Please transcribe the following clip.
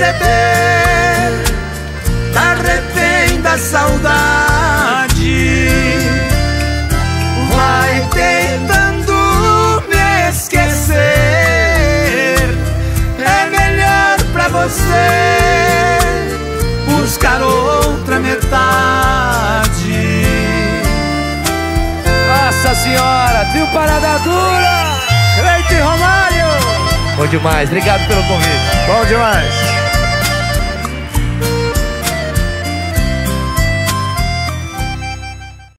beber, tá refém da saudade. Vai tentando me esquecer, é melhor pra você buscar outra metade. Nossa senhora, viu Parada Dura! Leite Romário! Bom demais, obrigado pelo convite. Bom demais!